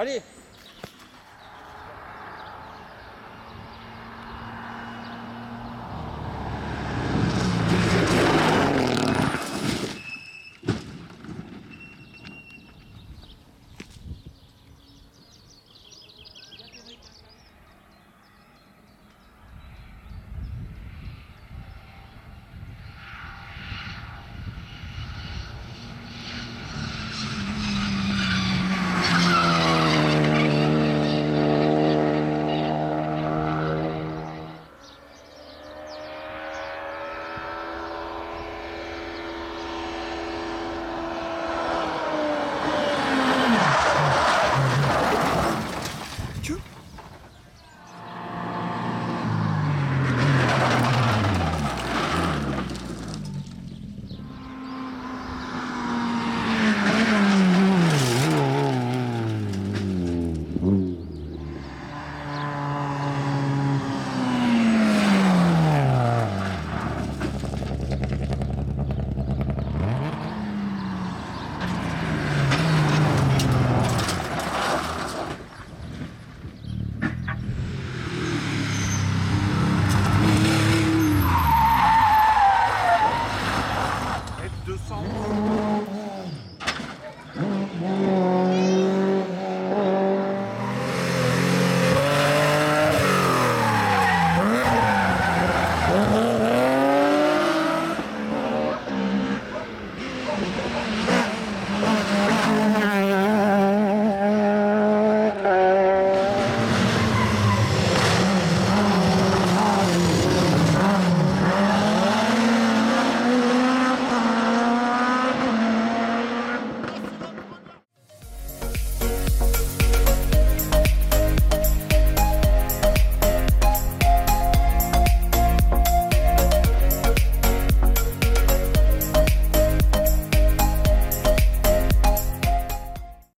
Allez.